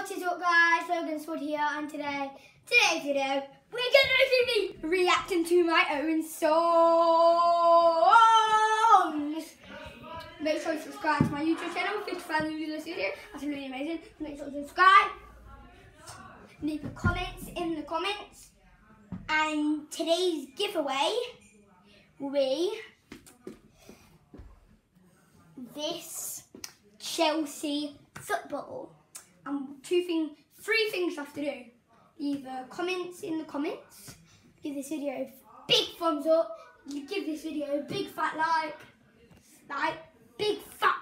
What is up guys, Logan Sword here and today, today's video, we're going to be reacting to my own songs. Make sure you subscribe to my YouTube channel, 55 of you this video, that's really amazing. Make sure you subscribe, leave comments in the comments. And today's giveaway will be this Chelsea football. And two things, three things you have to do. Either comments in the comments, give this video a big thumbs up, you give this video a big fat like, like, big fat,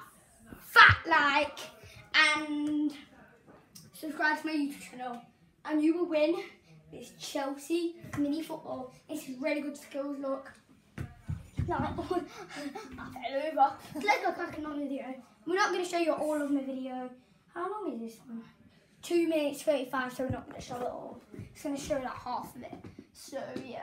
fat like, and subscribe to my YouTube channel. And you will win this Chelsea mini football. It's really good skills, look. Like, I fell over. Let's look on the video. We're not going to show you all of my video. How long is this one? Two minutes 35, so we're not going to show it all. It's going to show like half of it. So, yeah.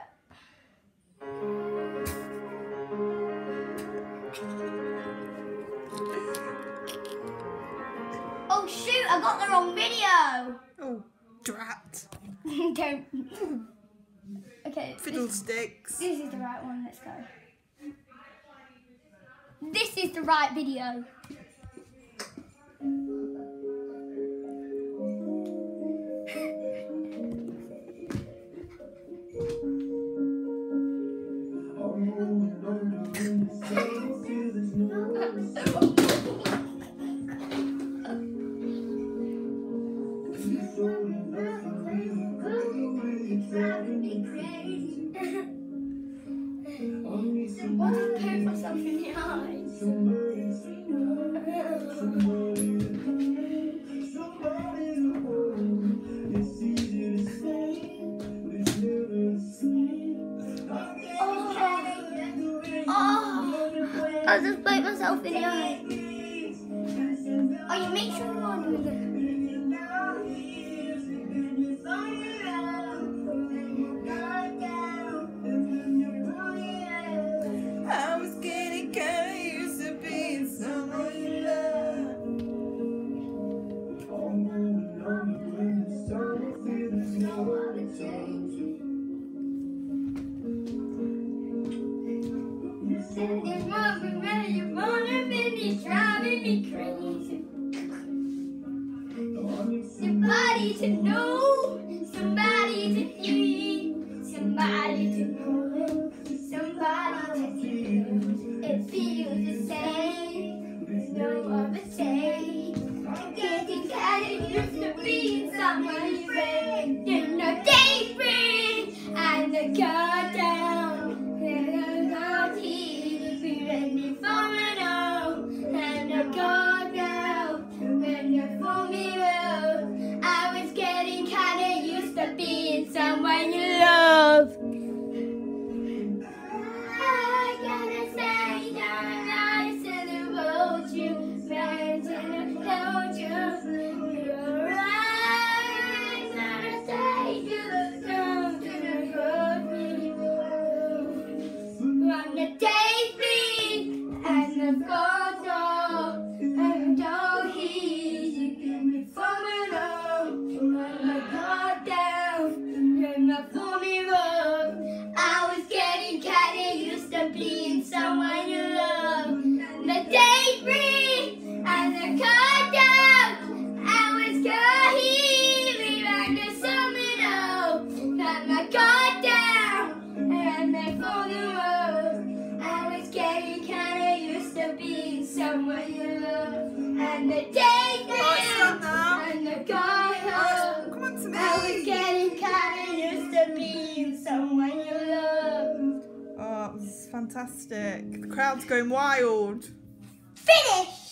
Oh shoot, I got the wrong video! Oh, drat. Don't. okay. This, Fiddlesticks. this is the right one, let's go. This is the right video. What oh, I just bite myself in the eye. Oh, you make sure you're on it. I was you it's driving me crazy. Somebody to know, somebody to need, somebody to know, someone you love. The daydream and the countdown. I was going around the summer that I got down and I for the road. I was getting kinda used to being someone you love. And the now. and the on to I was getting kinda used to being someone you love. Fantastic. The crowd's going wild. Finish!